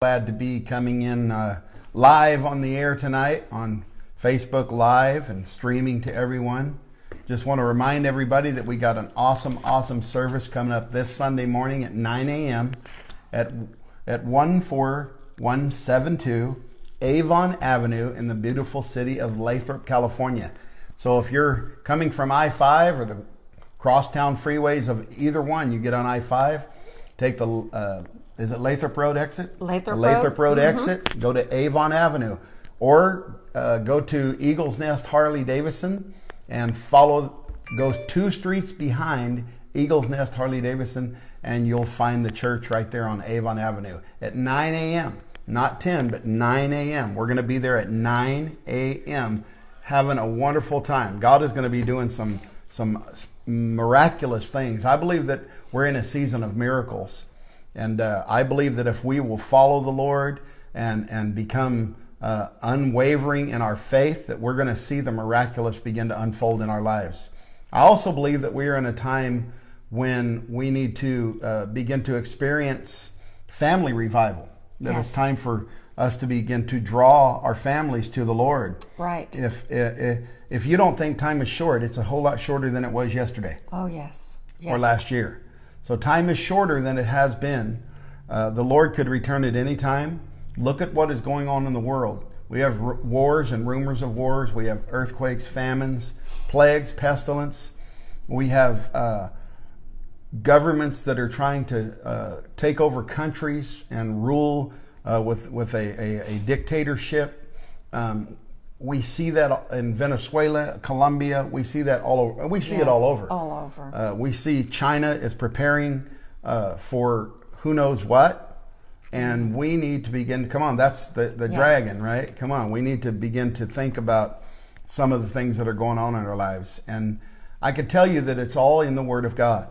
glad to be coming in uh, live on the air tonight on Facebook Live and streaming to everyone. Just want to remind everybody that we got an awesome, awesome service coming up this Sunday morning at 9 a.m. at at 14172 Avon Avenue in the beautiful city of Lathrop, California. So if you're coming from I-5 or the crosstown freeways of either one, you get on I-5, take the uh, is it Lathrop Road exit? Lathrop The Lathrop Road? Road exit. Go to Avon Avenue, or uh, go to Eagles Nest Harley Davidson and follow. Go two streets behind Eagles Nest Harley Davidson, and you'll find the church right there on Avon Avenue at 9 a.m. Not 10, but 9 a.m. We're going to be there at 9 a.m. having a wonderful time. God is going to be doing some some miraculous things. I believe that we're in a season of miracles. And uh, I believe that if we will follow the Lord and, and become uh, unwavering in our faith, that we're going to see the miraculous begin to unfold in our lives. I also believe that we are in a time when we need to uh, begin to experience family revival. That Yes. it's time for us to begin to draw our families to the Lord. Right. If, if, if you don't think time is short, it's a whole lot shorter than it was yesterday Oh, yes. yes. or last year. So time is shorter than it has been. Uh, the Lord could return at any time. Look at what is going on in the world. We have r- wars and rumors of wars. We have earthquakes, famines, plagues, pestilence. We have uh, governments that are trying to uh, take over countries and rule uh, with with a, a, a dictatorship. Um, we see that in Venezuela, Colombia. We see that all over. We see it all over. all over. Uh, we see China is preparing uh, for who knows what, and we need to begin. Come on, that's the the Yeah. dragon, right? Come on, we need to begin to think about some of the things that are going on in our lives, and I can tell you that it's all in the Word of God.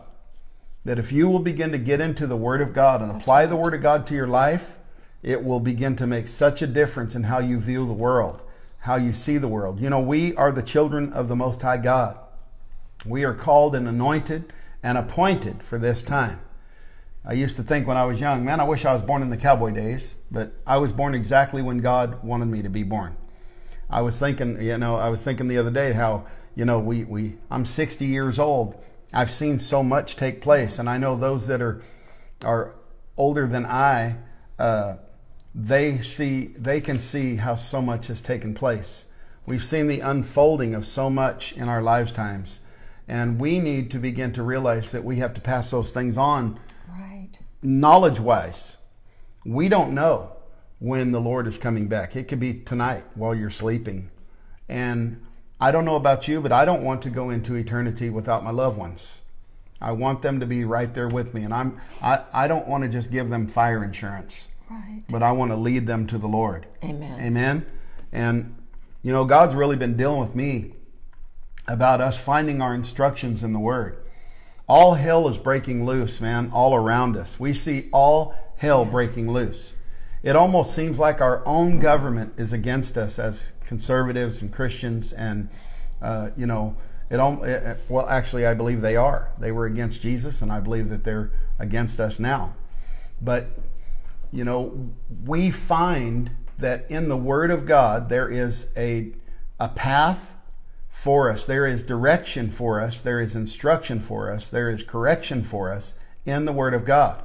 That if you will begin to get into the Word of God and apply the Word of God to your life, it will begin to make such a difference in how you view the world, how you see the world. You know, we are the children of the Most High God. We are called and anointed and appointed for this time. I used to think when I was young, man, I wish I was born in the cowboy days, but I was born exactly when God wanted me to be born. I was thinking, you know, I was thinking the other day how, you know, we, we I'm 60 years old. I've seen so much take place, and I know those that are are older than I, uh, they see they can see how so much has taken place. We've seen the unfolding of so much in our lifetimes, and we need to begin to realize that we have to pass those things on Right. knowledge wise, we don't know when the Lord is coming back. It could be tonight while you're sleeping. And I don't know about you, but I don't want to go into eternity without my loved ones. I want them to be right there with me. And I'm I, I don't want to just give them fire insurance, Right. but I want to lead them to the Lord. Amen. Amen. And you know, God's really been dealing with me about us finding our instructions in the Word. All hell is breaking loose, man, all around us. We see all hell breaking loose. It almost seems like our own government is against us as conservatives and Christians, and uh, you know, it. it- Well, actually, I believe they are. They were against Jesus, and I believe that they're against us now. But you know, we find that in the Word of God there is a a path for us. There is direction for us. There is instruction for us. There is correction for us in the Word of God.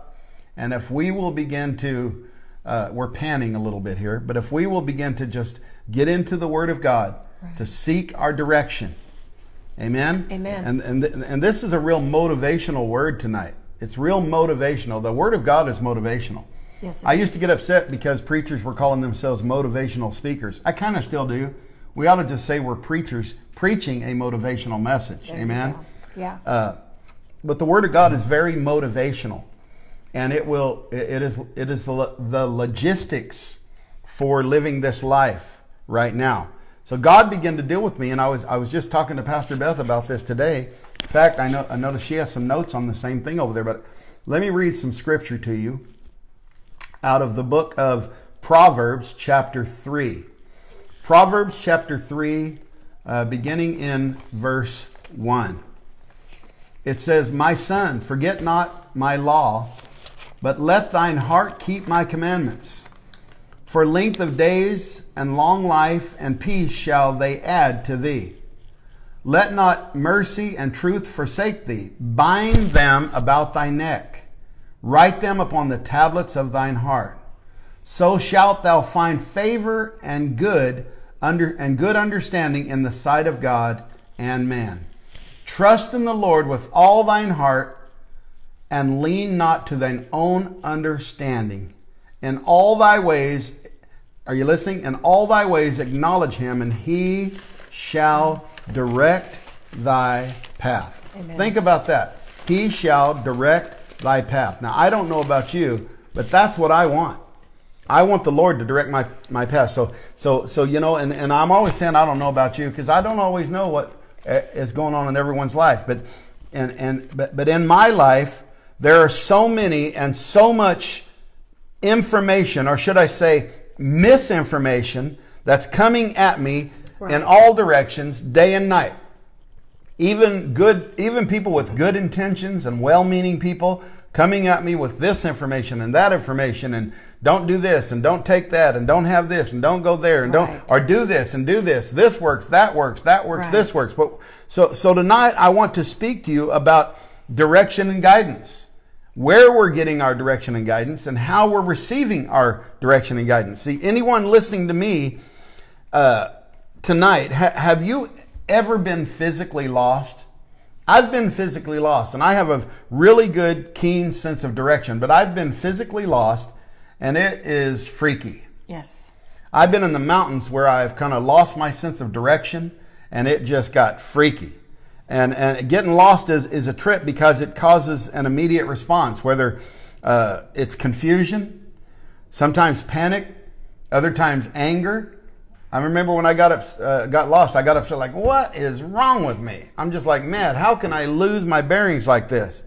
And if we will begin to, uh, we're panning a little bit here, but if we will begin to just get into the Word of God to seek our direction, Amen. Amen. And and th- and this is a real motivational word tonight. It's real motivational. The Word of God is motivational. Yes, I used to get upset because preachers were calling themselves motivational speakers. I kind of still do. We ought to just say we're preachers preaching a motivational message. There Amen. Yeah. Uh, but the Word of God is very motivational, and it will. it- It is. It is the, the logistics for living this life right now. So God began to deal with me, and I was I was just talking to Pastor Beth about this today. In fact, I know I noticed she has some notes on the same thing over there. But let me read some scripture to you out of the book of Proverbs, chapter three. Proverbs chapter 3, uh, beginning in verse 1. It says, My son, forget not my law, but let thine heart keep my commandments. For length of days and long life and peace shall they add to thee. Let not mercy and truth forsake thee. Bind them about thy neck. Write them upon the tablets of thine heart. So shalt thou find favor and good under and good understanding in the sight of God and man. Trust in the Lord with all thine heart and lean not to thine own understanding. In all thy ways, are you listening? In all thy ways acknowledge him, and he shall direct thy path. Amen. Think about that. He shall direct thy path. Now, I don't know about you, but that's what I want. I want the Lord to direct my, my path. So, so, so, you know, and, and I'm always saying I don't know about you because I don't always know what uh, going on in everyone's life. But, and, and, but, but in my life, there are so many and so much information, or should I say, misinformation that's coming at me Right. in all directions, day and night. Even good, even people with good intentions and well-meaning people coming at me with this information and that information, and don't do this and don't take that and don't have this and don't go there and Right. don't or do this and do this. This works, that works, that works, Right. this works. But so so tonight I want to speak to you about direction and guidance where we're getting our direction and guidance and how we're receiving our direction and guidance. See, anyone listening to me uh, tonight, ha- have you ever been physically lost? I've been physically lost, and I have a really good, keen sense of direction, but I've been physically lost, and it is freaky. Yes. I've been in the mountains where I've kind of lost my sense of direction and it just got freaky. And, and getting lost is, is a trip because it causes an immediate response, whether uh, it's confusion, sometimes panic, other times anger. I remember when I got up, uh, got lost, I got upset like, what is wrong with me? I'm just like, man, how can I lose my bearings like this?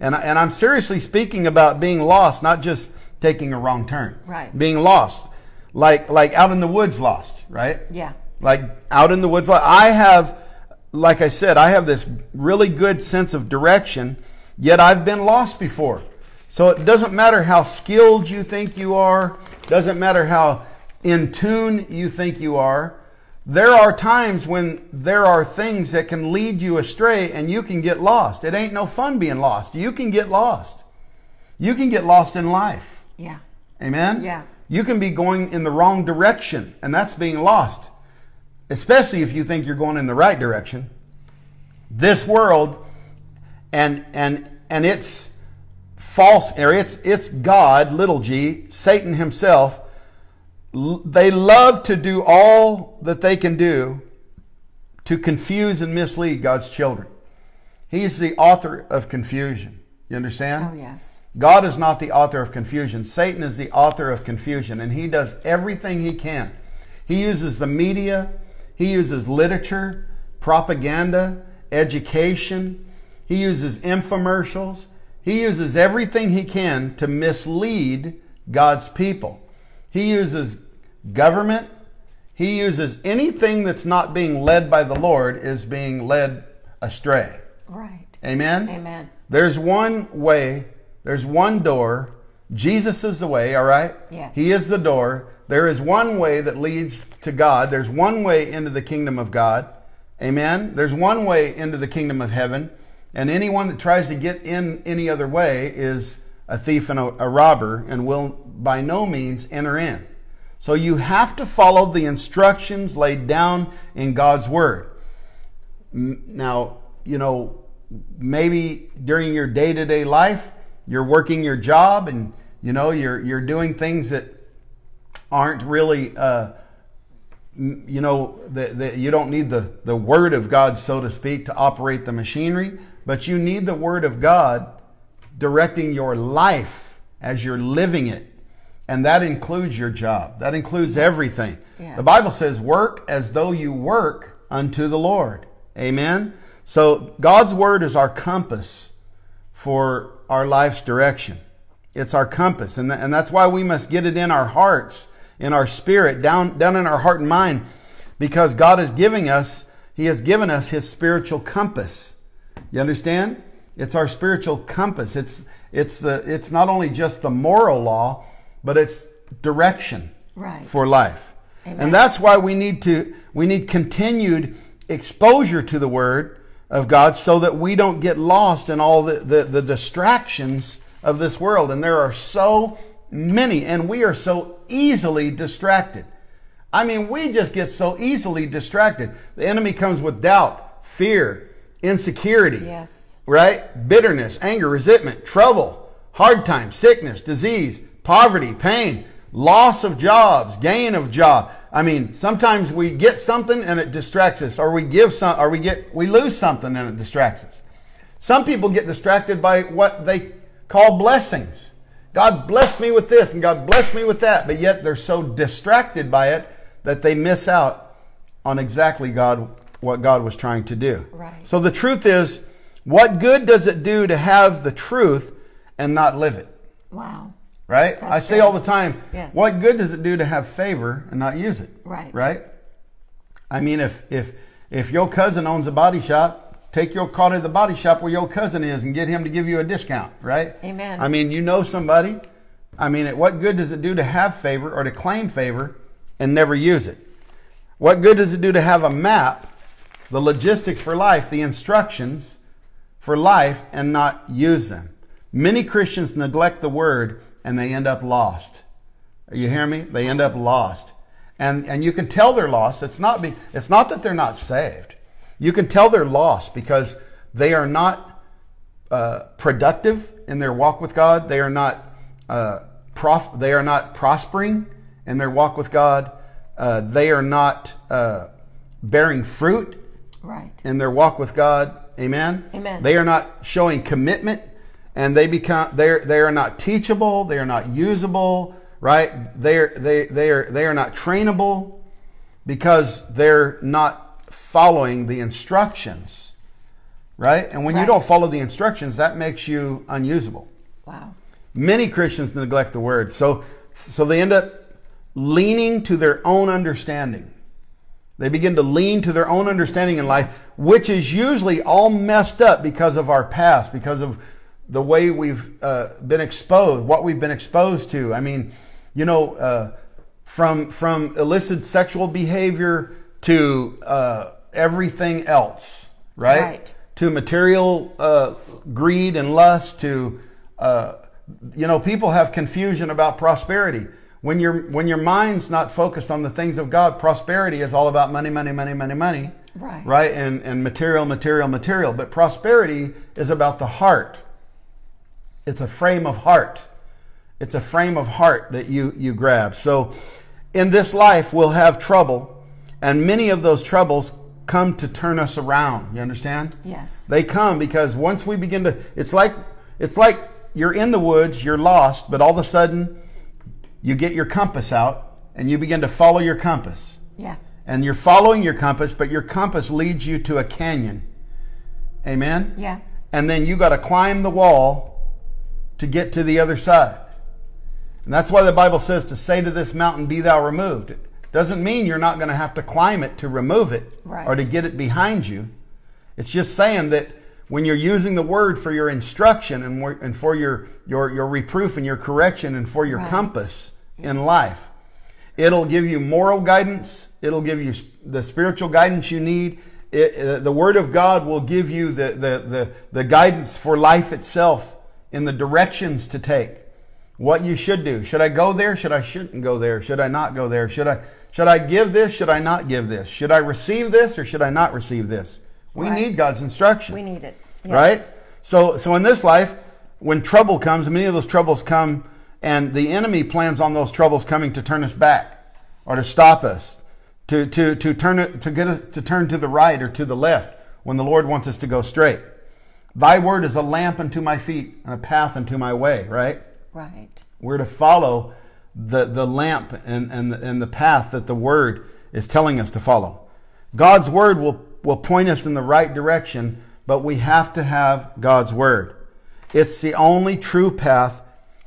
And, I- and I'm seriously speaking about being lost, not just taking a wrong turn. Right. Being lost, like, like out in the woods lost, right? Yeah. like out in the woods. Like I have, like I said, I have this really good sense of direction, yet I've been lost before. So it doesn't matter how skilled you think you are, doesn't matter how in tune you think you are. There are times when there are things that can lead you astray and you can get lost. It ain't no fun being lost. You can get lost. You can get lost in life. Yeah. Amen? Yeah. You can be going in the wrong direction, and that's being lost, especially if you think you're going in the right direction. This world and and and it's false or it's it's God, little g, Satan himself, they love to do all that they can do to confuse and mislead God's children. He's the author of confusion. You understand? Oh, yes. God is not the author of confusion. Satan is the author of confusion, and he does everything he can. He uses the media, he uses literature, propaganda, education, he uses infomercials, he uses everything he can to mislead God's people. He uses government, he uses anything that's not being led by the Lord is being led astray. Right. Amen? Amen. There's one way, there's one door. Jesus is the way, all right? Yes. He is the door. There is one way that leads to God. There's one way into the kingdom of God. Amen? There's one way into the kingdom of heaven. And anyone that tries to get in any other way is a thief and a, a robber and will by no means enter in. So you have to follow the instructions laid down in God's word. Now, you know, maybe during your day-to-day life, you're working your job and you know you're you're doing things that aren't really uh, you know that you don't need the the word of God so to speak to operate the machinery, but you need the word of God directing your life as you're living it. And that includes your job. That includes everything. Yes. The Bible says, work as though you work unto the Lord. Amen. So God's word is our compass for our life's direction. It's our compass. And, tha- and that's why we must get it in our hearts, in our spirit, down, down in our heart and mind, because God is giving us, He has given us His spiritual compass. You understand? It's our spiritual compass. It's, it's, the, it's not only just the moral law, but it's direction. Right. for life. Amen. And that's why we need to we need continued exposure to the word of God so that we don't get lost in all the, the, the distractions of this world. And there are so many, and we are so easily distracted. I mean, we just get so easily distracted. The enemy comes with doubt, fear, insecurity Yes. right? Bitterness, anger, resentment, trouble, hard times, sickness, disease, poverty, pain, loss of jobs, gain of job. I mean, sometimes we get something and it distracts us, or we give some, or we get we lose something and it distracts us. Some people get distracted by what they call blessings. God blessed me with this and God blessed me with that, but yet they're so distracted by it that they miss out on exactly God what God was trying to do. Right. So the truth is, what good does it do to have the truth and not live it? Wow. Right? I say all the time, Yes. what good does it do to have favor and not use it? Right. Right? I mean, if if if your cousin owns a body shop, take your car to the body shop where your cousin is and get him to give you a discount, right? Amen. I mean, you know somebody. I mean, what good does it do to have favor or to claim favor and never use it? What good does it do to have a map, the logistics for life, the instructions for life, and not use them? Many Christians neglect the word and they end up lost. You hear me? They end up lost. And, and you can tell they're lost. It's not, be, it's not that they're not saved. You can tell they're lost because they are not uh, productive in their walk with God. They are not uh, prof- they are not prospering in their walk with God. Uh, they are not uh, bearing fruit Right. in their walk with God. Amen. Amen. They are not showing commitment, and they become they they are not teachable. They are not usable. Right. They are they they are they are not trainable because they're not following the instructions. Right. And when you don't follow the instructions, that makes you unusable. Wow. Many Christians neglect the word. So, so they end up leaning to their own understanding. They begin to lean to their own understanding in life, which is usually all messed up because of our past, because of the way we've uh, been exposed, what we've been exposed to. I mean, you know, uh, from from illicit sexual behavior to uh, everything else, right? Right. To material uh, greed and lust, to uh, you know, people have confusion about prosperity. When your when your mind's not focused on the things of God, prosperity is all about money, money, money, money, money. Right. Right? And and material, material, material. But prosperity is about the heart. It's a frame of heart. It's a frame of heart that you you grab. So in this life we'll have trouble, and many of those troubles come to turn us around. You understand? Yes. They come because once we begin to, it's like it's like you're in the woods, you're lost, but all of a sudden you get your compass out and you begin to follow your compass. Yeah. And you're following your compass, but your compass leads you to a canyon. Amen? Yeah. And then you got to climb the wall to get to the other side. And that's why the Bible says to say to this mountain, Be thou removed. It doesn't mean you're not going to have to climb it to remove it Right. or to get it behind you. It's just saying that when you're using the word for your instruction and, and for your, your, your reproof and your correction and for your Right. compass in life, it'll give you moral guidance, it'll give you the spiritual guidance you need. It, uh, the Word of God will give you the, the, the, the guidance for life itself in the directions to take. What you should do. Should I go there? Should I shouldn't go there? Should I not go there? Should I should I give this? Should I not give this? Should I receive this or should I not receive this? We Right. need God's instruction. We need it. Yes. Right? So so in this life, when trouble comes, many of those troubles come and the enemy plans on those troubles coming to turn us back or to stop us, to to to turn it to get us to turn to the right or to the left when the Lord wants us to go straight. Thy word is a lamp unto my feet and a path unto my way, right? Right. We're to follow the, the lamp and, and, the, and the path that the Word is telling us to follow. God's Word will, will point us in the right direction, but we have to have God's Word. It's the only true path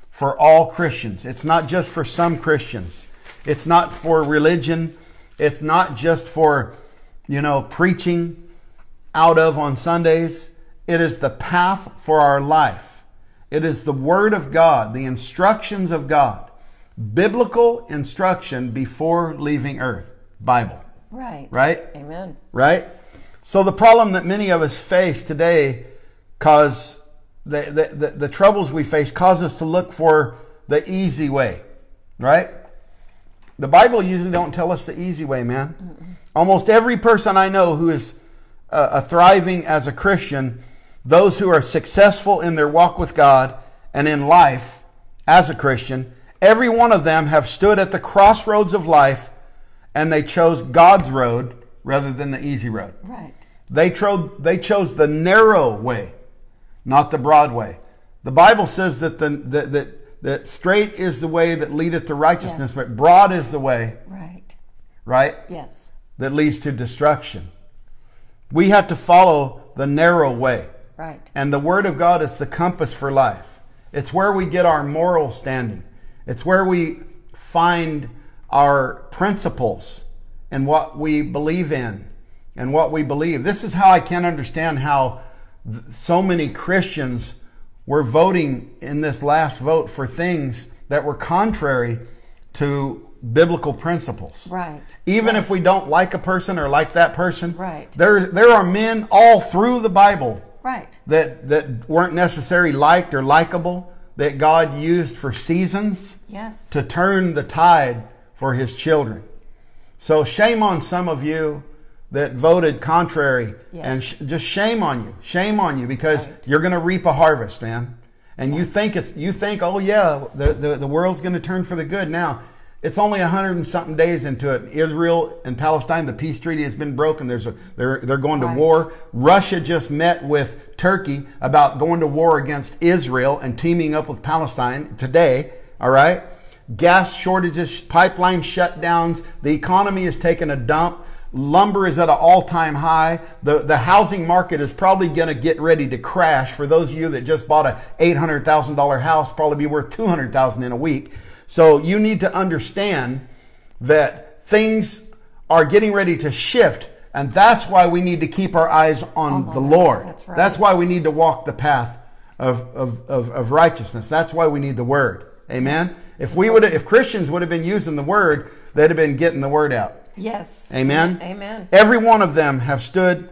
for all Christians. It's not just for some Christians. It's not for religion. It's not just for, you know, preaching out of on Sundays. It is the path for our life. It is the Word of God, the instructions of God biblical instruction before leaving earth. Bible, Right. right? Amen. right? So the problem that many of us face today cause the, the, the, the troubles we face cause us to look for the easy way, right? The Bible usually don't tell us the easy way, man. Almost every person I know who is uh, a thriving as a Christian, those who are successful in their walk with God and in life as a Christian, every one of them have stood at the crossroads of life and they chose God's road rather than the easy road. Right. They chose, they chose the narrow way, not the broad way. The Bible says that, the, that, that, that straight is the way that leadeth to righteousness, Yes. but broad is the way, Right. right, Yes. that leads to destruction. We have to follow the narrow way. Right. And the Word of God is the compass for life. It's where we get our moral standing. It's where we find our principles and what we believe in and what we believe. This is how I can't understand how th- so many Christians were voting in this last vote for things that were contrary to biblical principles. Right. Even if we don't like a person or like that person, Right. there, there are men all through the Bible Right. that that weren't necessarily liked or likable that God used for seasons Yes. to turn the tide for his children. So shame on some of you that voted contrary Yes. and sh- just shame on you. Shame on you because Right. you're going to reap a harvest, man. And you think it's you think, "Oh yeah, the the, the world's going to turn for the good now." It's only a hundred and something days into it. Israel and Palestine, the peace treaty has been broken. There's a they're they're going to Right. war. Russia just met with Turkey about going to war against Israel and teaming up with Palestine today. All right. Gas shortages, pipeline shutdowns. The economy is taking a dump. Lumber is at an all-time high. The the housing market is probably going to get ready to crash. For those of you that just bought a eight hundred thousand dollar house, probably be worth two hundred thousand in a week. So you need to understand that things are getting ready to shift, and that's why we need to keep our eyes on, On the Lord. That's right. That's why we need to walk the path of, of, of, of righteousness. That's why we need the Word. Amen. If we would, if Christians would have been using the Word, they'd have been getting the Word out. Yes. Amen. Amen. Every one of them have stood.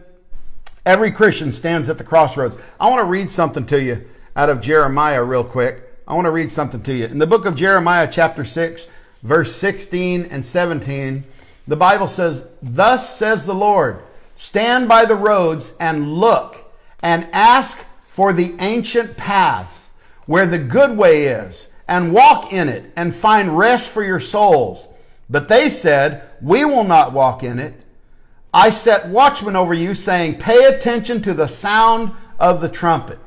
Every Christian stands at the crossroads. I want to read something to you out of Jeremiah real quick. I want to read something to you. In the book of Jeremiah, chapter 6, verse 16 and 17, the Bible says, Thus says the Lord, stand by the roads and look and ask for the ancient path where the good way is and walk in it and find rest for your souls. But they said, We will not walk in it. I set watchmen over you, saying, Pay attention to the sound of the trumpet.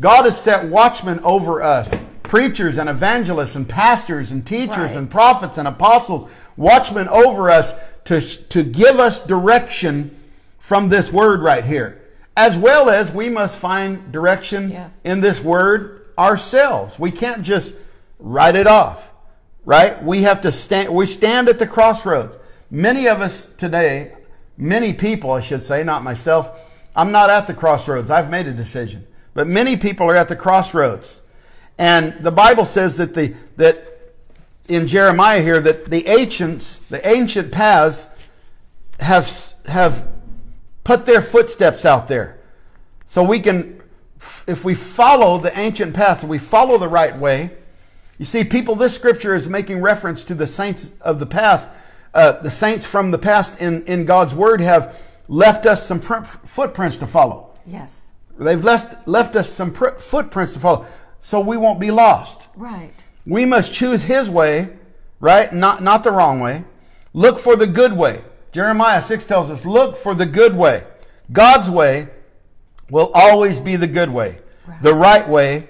God has set watchmen over us, preachers and evangelists and pastors and teachers Right. and prophets and apostles, watchmen over us to, to give us direction from this word right here. As well as we must find direction Yes. in this word ourselves. We can't just write it off, right? We have to stand, we stand at the crossroads. Many of us today, many people, I should say, not myself, I'm not at the crossroads. I've made a decision. But many people are at the crossroads. And the Bible says that the, that in Jeremiah here, that the ancients, the ancient paths have, have put their footsteps out there. So we can, if we follow the ancient path, we follow the right way, you see, people, this scripture is making reference to the saints of the past. Uh, the saints from the past in, in God's word have left us some pr- footprints to follow. Yes. They've left, left us some pr- footprints to follow so we won't be lost. Right. We must choose his way, right? Not, not the wrong way. Look for the good way. Jeremiah 6 tells us, look for the good way. God's way will always be the good way, the right way,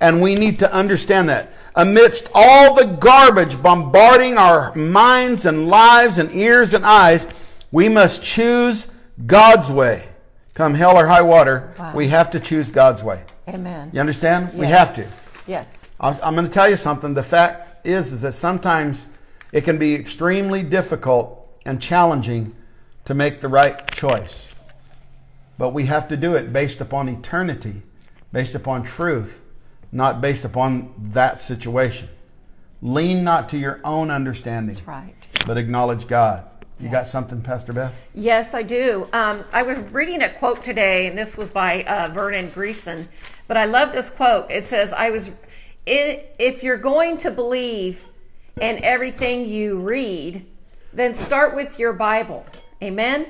and we need to understand that. Amidst all the garbage bombarding our minds and lives and ears and eyes, we must choose God's way. Come hell or high water, Wow. we have to choose God's way. Amen. You understand? We have to. Yes. I'm I'm going to tell you something. The fact is, is that sometimes it can be extremely difficult and challenging to make the right choice. But we have to do it based upon eternity, based upon truth, not based upon that situation. Lean not to your own understanding, That's right. but acknowledge God. You got something, Pastor Beth? Yes, I do. Um, I was reading a quote today, and this was by uh, Vernon Greason. But I love this quote. It says, "I was, if you're going to believe in everything you read, then start with your Bible. Amen.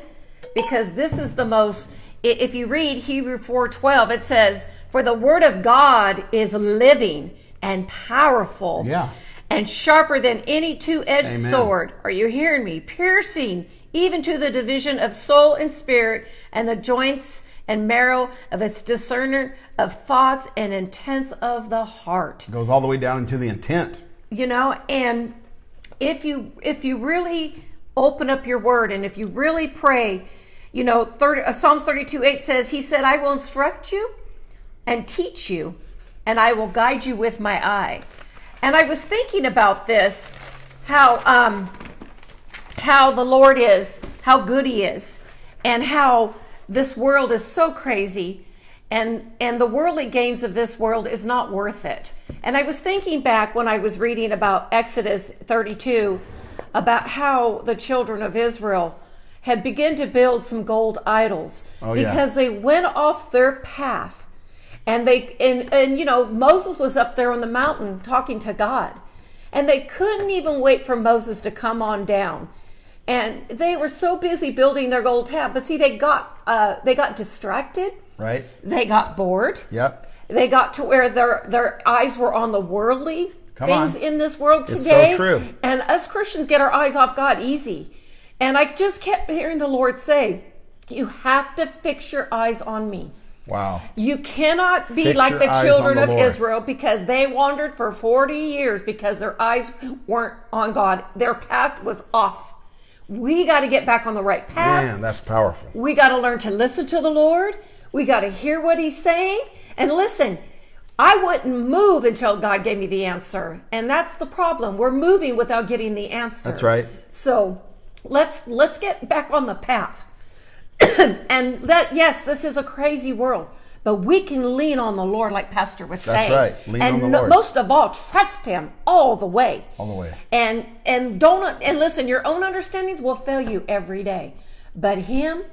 Because this is the most. If you read Hebrew four twelve, it says, "For the word of God is living and powerful." Yeah. And sharper than any two-edged Amen. sword. Are you hearing me? Piercing even to the division of soul and spirit and the joints and marrow of its discerner of thoughts and intents of the heart. It Goes all the way down into the intent. You know, and if you if you really open up your word and if you really pray, you know, 30, uh, Psalm 32 8 says, He said, I will instruct you and teach you, and I will guide you with my eye. And I was thinking about this, how um, how the Lord is, how good He is, and how this world is so crazy, and and the worldly gains of this world is not worth it. And I was thinking back when I was reading about Exodus 32, about how the children of Israel had begun to build some gold idols Oh, yeah. because they went off their path and they and and you know Moses was up there on the mountain talking to God and they couldn't even wait for Moses to come on down and they were so busy building their gold tab but see they got uh, they got distracted Right? they got bored Yep. they got to where their their eyes were on the worldly Come things on. in this world It's so today true. and us Christians get our eyes off God easy and I just kept hearing the Lord say you have to fix your eyes on me Wow. you cannot be Fix like the children the of. Israel because they wandered for 40 years because their eyes weren't on God. Their path was off. We got to get back on the right path. Man, that's powerful. We got to learn to listen to the Lord. We got to hear what He's saying. And listen, I wouldn't move until God gave me the answer. And that's the problem. We're moving without getting the answer. That's right. So let's let's get back on the path. and that yes, this is a crazy world. But we can lean on the Lord, like Pastor was That's saying. right. Lean and on the Lord. most of all, trust Him all the way. All the way. And and don't and listen. Your own understandings will fail you every day, but Him,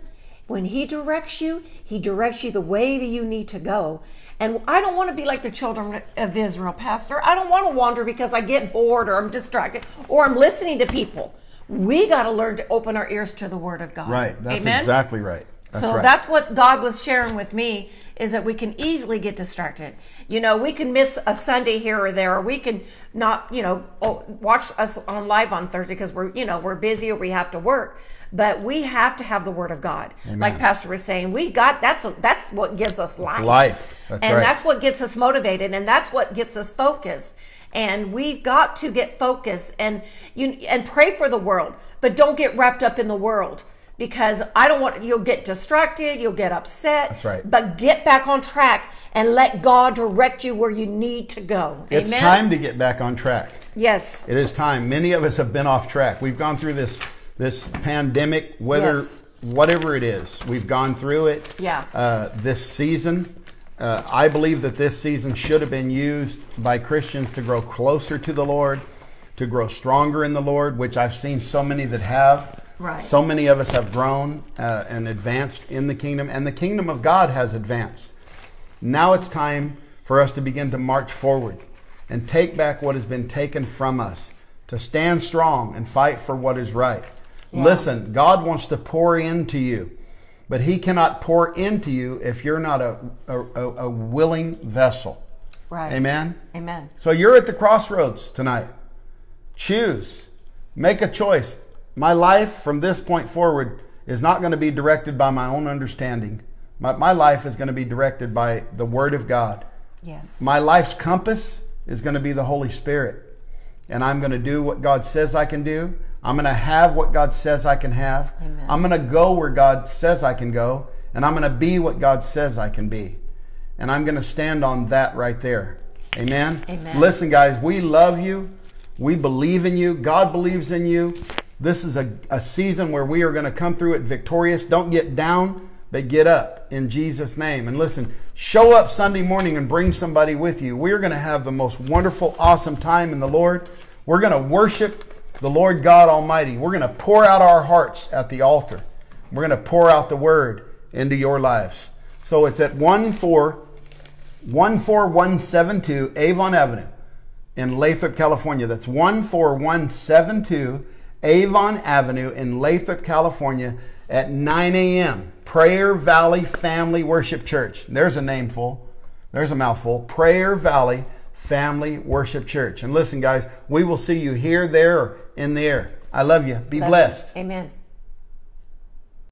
when He directs you, He directs you the way that you need to go. And I don't want to be like the children of Israel, Pastor. I don't want to wander because I get bored or I'm distracted or I'm listening to people. We got to learn to open our ears to the Word of God. Right. That's Amen? exactly right. That's so right. that's what God was sharing with me is that we can easily get distracted. You know, we can miss a Sunday here or there, or we can not, you know, oh, watch us on live on Thursday because we're, you know, we're busy or we have to work. But we have to have the Word of God, like Pastor was saying. We got that's that's what gives us life. life. That's and right. that's what gets us motivated, and that's what gets us focused. And we've got to get focused and you and pray for the world, but don't get wrapped up in the world because I don't want you'll get distracted, you'll get upset. That's right. But get back on track and let God direct you where you need to go. it's Amen? time to get back on track. Yes. It is time. Many of us have been off track. We've gone through this this pandemic, whether Yes. whatever it is, we've gone through it. Yeah. Uh, this season, uh, I believe that this season should have been used by Christians to grow closer to the Lord, to grow stronger in the Lord, which I've seen so many that have. Right. So many of us have grown uh, and advanced in the kingdom, and the kingdom of God has advanced. Now it's time for us to begin to march forward and take back what has been taken from us, to stand strong and fight for what is right. Listen, God wants to pour into you, but He cannot pour into you if you're not a, a, a- a willing vessel. Right. Amen? Amen. So you're at the crossroads tonight. Choose, make a choice. My life from this point forward is not going to be directed by my own understanding. My, my life is going to be directed by the Word of God. Yes. My life's compass is going to be the Holy Spirit. And I'm going to do what God says I can do. I'm going to have what God says I can have. Amen. I'm going to go where God says I can go. And I'm going to be what God says I can be. And I'm going to stand on that right there. Amen. Amen. Listen, guys, we love you. We believe in you. God believes in you. This is a, a season where we are going to come through it victorious. Don't get down. but get up in Jesus' name. And listen, show up Sunday morning and bring somebody with you. We're going to have the most wonderful, awesome time in the Lord. We're going to worship the Lord God Almighty. We're going to pour out our hearts at the altar. We're going to pour out the word into your lives. So it's at 14172 Avon Avenue in Lathrop, California. That's 14172 Avon Avenue in Lathrop, California at 9 a.m. Prayer Valley Family Worship Church. There's a nameful. There's a mouthful. Prayer Valley Family Worship Church. And listen, guys, we will see you here, there, or in the air. I love you. Be Love you. blessed. Amen.